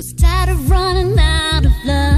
Was tired of running out of love.